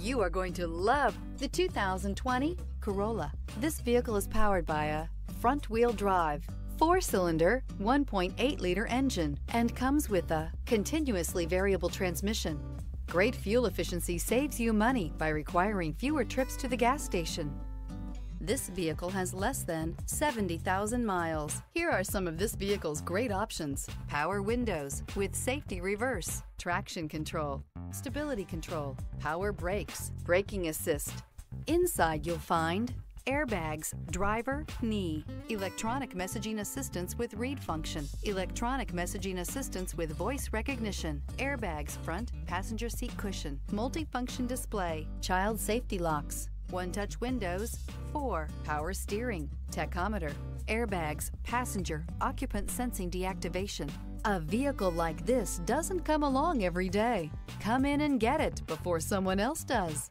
You are going to love the 2020 Corolla. This vehicle is powered by a front-wheel drive, four-cylinder, 1.8-liter engine, and comes with a continuously variable transmission. Great fuel efficiency saves you money by requiring fewer trips to the gas station. This vehicle has less than 70,000 miles. Here are some of this vehicle's great options. Power windows with safety reverse, traction control, stability control, power brakes, braking assist. Inside you'll find airbags, driver, knee, electronic messaging assistance with read function, electronic messaging assistance with voice recognition, airbags front, passenger seat cushion, multifunction display, child safety locks, one-touch windows, 4. Power steering, tachometer, airbags, passenger, occupant sensing deactivation. A vehicle like this doesn't come along every day. Come in and get it before someone else does.